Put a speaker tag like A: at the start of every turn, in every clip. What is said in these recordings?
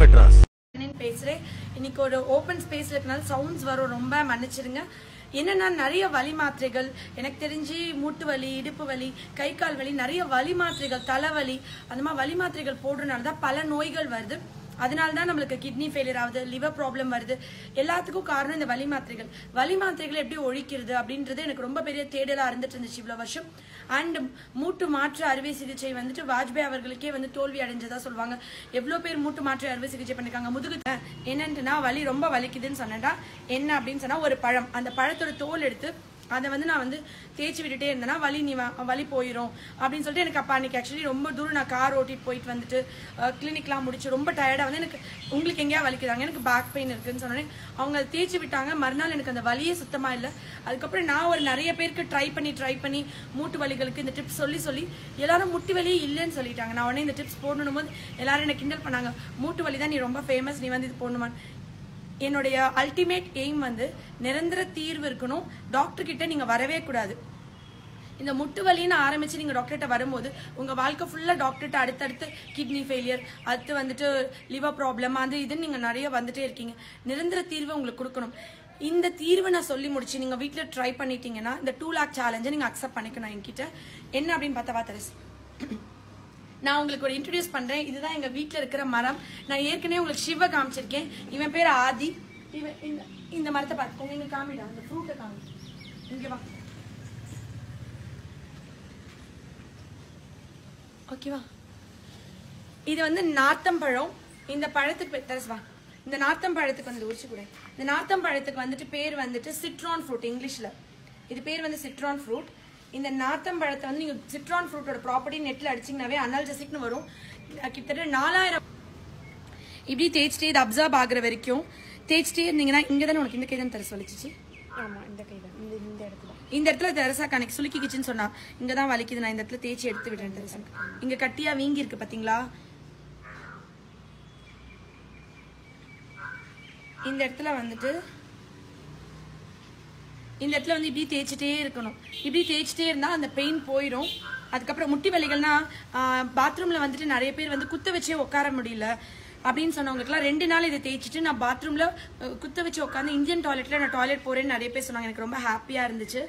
A: மெட்ராஸ்
B: நான் பேசுறேன். இன்னைக்கு ஒரு ஓப்பன் ஸ்பேஸ்ல இருக்கனால சவுண்ட்ஸ் வரும். ரொம்ப மன்னிச்சிருங்க. என்னன்னா நிறைய வலி மாத்திரைகள் எனக்கு தெரிஞ்சு மூட்டு வலி இடுப்பு வலி கை கால் வலி நிறைய வலி மாத்திரைகள் தலைவலி அந்த மாதிரி வலி மாத்திரைகள் போடுறதுனால தான் பல நோய்கள் வருது. அதனால தான் நம்மளுக்கு கிட்னி ஃபெயிலியர் ஆகுது லிவர் ப்ராப்ளம் வருது. எல்லாத்துக்கும் காரணம் இந்த வலி மாத்திரைகள் வலி மாத்திரைகளை எப்படி ஒழிக்கிறது அப்படின்றது எனக்கு ரொம்ப பெரிய தேடலாக இருந்துட்டு இருந்துச்சு இவ்வளோ வருஷம். அண்ட் மூட்டு மாற்று அறுவை சிகிச்சை வந்துட்டு வாஜ்பாய் அவர்களுக்கே வந்து தோல்வி அடைஞ்சதா சொல்லுவாங்க. எவ்வளோ பேர் மூட்டு மாற்று அறுவை சிகிச்சை பண்ணிருக்காங்க. முதுகு என்னன்ட்டுனா வலி ரொம்ப வலிக்குதுன்னு சொன்னேன்டா. என்ன அப்படின்னு சொன்னா ஒரு பழம். அந்த பழத்தோட தோல் எடுத்து அதை வந்து நான் வந்து தேய்ச்சி விட்டுட்டே இருந்தேன்னா வலி நீ வலி போயிடும் அப்படின்னு சொல்லிட்டு எனக்கு அப்பா அன்றைக்கி ஆக்சுவலி ரொம்ப தூரம் நான் கார் ஓட்டிட்டு போயிட்டு வந்துட்டு கிளினிக்லாம் முடிச்சு ரொம்ப டயர்டாக வந்து எனக்கு உங்களுக்கு எங்கேயா வலிக்குதாங்க எனக்கு பேக் பெயின் இருக்குன்னு சொன்னோன்னே அவங்க அதை தேய்ச்சி விட்டாங்க. மறுநாள் எனக்கு அந்த வலியே சுத்தமாக இல்லை. அதுக்கப்புறம் நான் ஒரு நிறைய பேருக்கு ட்ரை பண்ணி ட்ரை பண்ணி மூட்டு வலிகளுக்கு இந்த டிப்ஸ் சொல்லி சொல்லி எல்லாரும் முட்டி வலியே இல்லைன்னு சொல்லிட்டாங்க. நான் உடனே இந்த டிப்ஸ் போடணும் போது எல்லாரும் என்ன கிண்டல் பண்ணாங்க. மூட்டு வலி தான் நீ ரொம்ப ஃபேமஸ் நீ வந்து இது போடணுமான்னு. என்னுடைய அல்டிமேட் எய்ம் வந்து நிரந்தர தீர்வு இருக்கணும். டாக்டர் கிட்ட நீங்க வரவே கூடாது. இந்த முட்டு வலின்னு ஆரம்பிச்சு நீங்க டாக்டர்கிட்ட வரும்போது உங்க வாழ்க்கை ஃபுல்லா டாக்டர்கிட்ட அடுத்தடுத்து கிட்னி ஃபெயிலியர் அடுத்து வந்துட்டு லிவர் ப்ராப்ளம் அது இதுன்னு நீங்க நிறைய வந்துட்டே இருக்கீங்க. நிரந்தர தீர்வு உங்களுக்கு கொடுக்கணும். இந்த தீர்வை நான் சொல்லி முடிச்சு நீங்க வீட்டில் ட்ரை பண்ணிட்டீங்கன்னா இந்த டூ லேக் சேலஞ்சை நீங்க அக்செப்ட் பண்ணிக்கணும் என்கிட்ட. என்ன அப்படின்னு பார்த்தவா தெரிசு நான் உங்களுக்கு ஒரு இன்ட்ரடியூஸ் பண்றேன். இதுதான் எங்க வீட்டில் இருக்கிற மரம். நான் ஏற்கனவே உங்களுக்கு சிவ காமிச்சிருக்கேன். இவன் பேர் ஆதி. இவன் இந்த இந்த மரத்தை பார்த்துக்கோங்க. இங்க காமிடா. அந்த ஃப்ரூட்டை காமி இங்க வா. ஓகேவா இது வந்து நார்த்தம்பழம் இந்த பழத்துக்கு பே- தரஸ் வா. இந்த நாத்தம்பழத்துக்கு வந்து உரிச்சு கூட. இந்த நாத்தம்பழத்துக்கு வந்துட்டு பேர் வந்துட்டு சிட்ரான் ஃப்ரூட் இங்கிலீஷில். இது பேர் வந்து சிட்ரான் ஃப்ரூட் இந்த நார்த்தம்பழத்தை வந்து நீங்க சிட்ரான் ஃப்ரூட்டோட ப்ராப்பர்ட்டி நெட்ல அடிச்சீங்கன்னாவே அனால்ஜசிக்னு வரும். கிட்டத்தட்ட நாலாயிரம் இப்படி தேய்ச்சிட்டே இது அப்சர்வ் ஆகுற வரைக்கும் தேய்ச்சிட்டே இருந்தீங்கன்னா இங்க தானே உனக்கு இந்த கை தான் தர சொல்லிச்சு
C: ஆமா இந்த கை தான். இந்த இந்த இடத்துல.
B: இந்த இடத்துல தெரசா கணக்கு சுலுக்கிக்கிச்சுன்னு சொன்னா இங்க தான் வலிக்குது நான் இந்த இடத்துல தேய்ச்சி எடுத்து விடுறேன் தெரசா. இங்க கட்டியா வீங்கி இருக்கு பாத்தீங்களா? இந்த இடத்துல வந்துட்டு இந்த இடத்துல வந்து இப்படி தேய்ச்சிட்டே இருக்கணும். இப்படி தேய்ச்சிட்டே இருந்தால் அந்த பெயின் போயிடும் அதுக்கப்புறம் முட்டி வலிகள்னா பாத்ரூமில் வந்துட்டு நிறைய பேர் வந்து குத்த வச்சே உட்கார முடியல அப்படின்னு சொன்னவங்களுக்குலாம் ரெண்டு நாள் இதை தேய்ச்சிட்டு நான் பாத்ரூமில் குத்த வச்சு உட்காந்து இந்தியன் டாய்லெட்டில் நான் டாய்லெட் போகிறேன்னு நிறைய பேர் சொன்னாங்க. எனக்கு ரொம்ப ஹாப்பியாக இருந்துச்சு.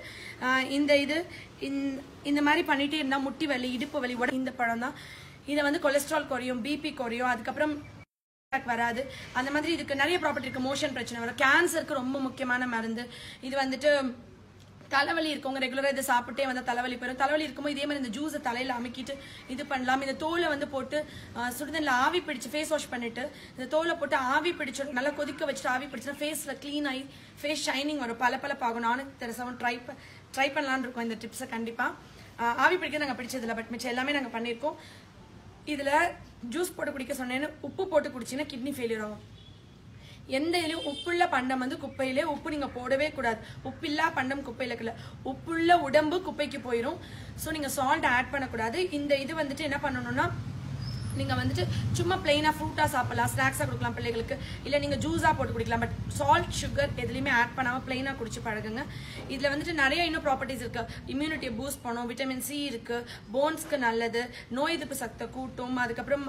B: இந்த இது இந்த- இந்த மாதிரி பண்ணிகிட்டே இருந்தால் முட்டி வலி இடுப்பு வலி உட இந்த பழம் தான் இதை வந்து கொலஸ்ட்ரால் குறையும் பிபி குறையும். அதுக்கப்புறம் வராது. அந்த மாதிரி இதுக்கு நிறைய ப்ராப்பர்ட்டி இருக்கு. மோஷன் பிரச்சனை வரும். கேன்சருக்கு ரொம்ப முக்கியமான மருந்து. இது வந்துட்டு தலைவலி இருக்கவங்க ரெகுலராக இதை சாப்பிட்டே வந்து தலைவலி போயிடும் தலைவலி இருக்கும்போது இதே மாதிரி இந்த ஜூஸை தலையில் அமுக்கிட்டு இது பண்ணலாம். இந்த தோலை வந்து போட்டு சுடுதண்ணில் ஆவி பிடிச்சு ஃபேஸ் வாஷ் பண்ணிட்டு இந்த தோலை போட்டு ஆவி பிடிச்சு நல்லா கொதிக்க வச்சுட்டு ஆவி பிடிச்சா ஃபேஸில் க்ளீன் ஆகி ஃபேஸ் ஷைனிங் வரும். பல பல பாகும் நானும் தெரிசவும் ட்ரை ட்ரை பண்ணலான்னு இருக்கோம் இந்த டிப்ஸை கண்டிப்பாக ஆவி பிடிக்க நாங்கள் பிடிச்சதில்லை பட் மிச்சம் எல்லாமே நாங்கள் பண்ணியிருக்கோம். இதில் ஜூஸ் போட்டு குடிக்க சொன்னேன்னு உப்பு போட்டு குடிச்சீங்கன்னா கிட்னி ஃபெயிலியர் ஆகும். எந்த இதுலயும் உப்புள்ள பண்டம் வந்து குப்பையிலே உப்பு நீங்க போடவே கூடாது. உப்பில்லா பண்டம் குப்பையில இருக்கல உப்புள்ள உடம்பு குப்பைக்கு போயிடும் ஸோ நீங்க சால்ட் ஆட் பண்ணக்கூடாது. இந்த இது வந்துட்டு என்ன பண்ணணும்னா நீங்கள் வந்துட்டு சும்மா பிளெயினாக ஃப்ரூட்டாக சாப்பிடலாம் ஸ்நாக்ஸாக கொடுக்கலாம் பிள்ளைகளுக்கு. இல்லை நீங்கள் ஜூஸாக போட்டு குடிக்கலாம் பட் சால்ட் சுகர் எதுலேயுமே ஆட் பண்ணாமல் பிளெயினாக குடிச்சு பழகுங்க. இதில் வந்துட்டு நிறைய இன்னும் ப்ராப்பர்ட்டிஸ் இருக்குது இம்யூனிட்டியை பூஸ்ட் பண்ணும் விட்டமின் சி இருக்கு. போன்ஸ்க்கு நல்லது. நோய் எதிர்ப்பு சக்தி கூட்டும். அதுக்கப்புறம்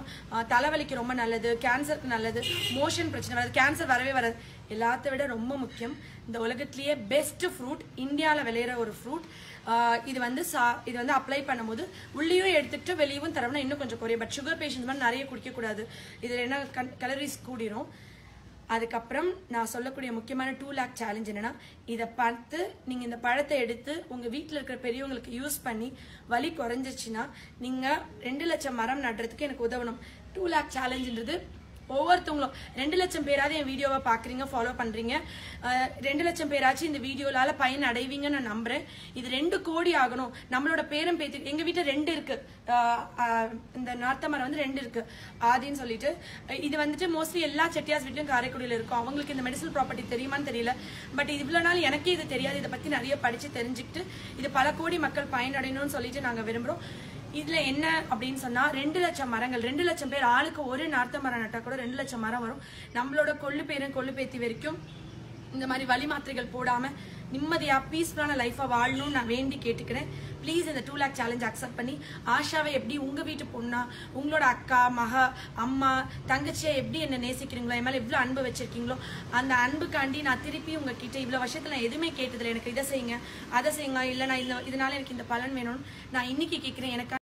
B: தலைவலிக்கு ரொம்ப நல்லது. கேன்சருக்கு நல்லது. மோஷன் பிரச்சனை வராது. கேன்சர் வரவே வராது. எல்லாத்த விட ரொம்ப முக்கியம். இந்த உலகத்திலேயே பெஸ்ட் ஃப்ரூட் இந்தியாவில் விளையிற ஒரு ஃப்ரூட் இது வந்து சா இது வந்து அப்ளை பண்ணும்போது உள்ளேயும் எடுத்துக்கிட்டு வெளியும் தரவுனா இன்னும் கொஞ்சம் குறையும். பட் சுகர் இந்த மாதிரி நிறைய குடிக்கக்கூடாது. இதில் என்ன கலரிஸ் கூடிரும். அதுக்கப்புறம் நான் சொல்லக்கூடிய முக்கியமான டூ லேக் சேலஞ்ச் என்னன்னா இதை பார்த்து நீங்கள் இந்த பழத்தை எடுத்து உங்கள் வீட்டில் இருக்கிற பெரியவங்களுக்கு யூஸ் பண்ணி வலி குறைஞ்சிச்சுன்னா நீங்கள் ரெண்டு லட்சம் மரம் நடுறதுக்கு எனக்கு உதவணும். டூ லேக் சேலஞ்சுன்றது ஒவ்வொருத்தவங்களும் ரெண்டு லட்சம் பேராவது என் வீடியோவை பார்க்குறீங்க ஃபாலோ பண்ணுறீங்க ரெண்டு லட்சம் பேராச்சும் இந்த வீடியோலால பயன் அடைவீங்கன்னு நான் நம்புகிறேன் இது ரெண்டு கோடி ஆகணும். நம்மளோட பேரம் பேத்து எங்கள் வீட்டில் ரெண்டு இருக்கு. இந்த நார்த்த மரம் வந்து ரெண்டு இருக்கு. ஆதின்னு சொல்லிட்டு. இது வந்துட்டு மோஸ்ட்லி எல்லா செட்டியாஸ் வீட்லையும் காரைக்குடியில் இருக்கும். அவங்களுக்கு இந்த மெடிசல் ப்ராப்பர்ட்டி தெரியுமான்னு தெரியல. பட் இவ்வளோ நாள் எனக்கே இது தெரியாது. இதை பற்றி நிறைய படித்து தெரிஞ்சுக்கிட்டு இது பல கோடி மக்கள் பயனடையணும்னு சொல்லிட்டு நாங்கள் விரும்புகிறோம் இதுல என்ன அப்படின்னு சொன்னா ரெண்டு லட்சம் மரங்கள் ரெண்டு லட்சம் பேர் ஆளுக்கு ஒரு நார்த்த மரம் நட்டா கூட ரெண்டு லட்சம் மரம் வரும். நம்மளோட கொள்ளு பேரும் கொள்ளு பேத்தி வரைக்கும் இந்த மாதிரி வழி மாத்திரைகள் போடாம நிம்மதியா பீஸ்ஃபுல்லான லைஃபா வாழணும்னு நான் வேண்டி கேட்டுக்கிறேன். ப்ளீஸ் இந்த டூ லேக் சேலஞ்ச் அக்செப்ட் பண்ணி ஆஷாவை எப்படி உங்க வீட்டு பொண்ணா உங்களோட அக்கா மக அம்மா தங்கச்சியை எப்படி என்ன நேசிக்கிறீங்களோ என் மேலே எவ்வளோ அன்பு வச்சிருக்கீங்களோ அந்த அன்புக்காண்டி நான் திருப்பி உங்ககிட்ட இவ்வளோ வருஷத்தில் நான் எதுவுமே கேட்டதில்லை. எனக்கு இதை செய்யுங்க அதை செய்யுங்க இல்லை நான் இந்த இதனால எனக்கு இந்த பலன் வேணும்னு நான் இன்னைக்கு கேட்குறேன். எனக்கு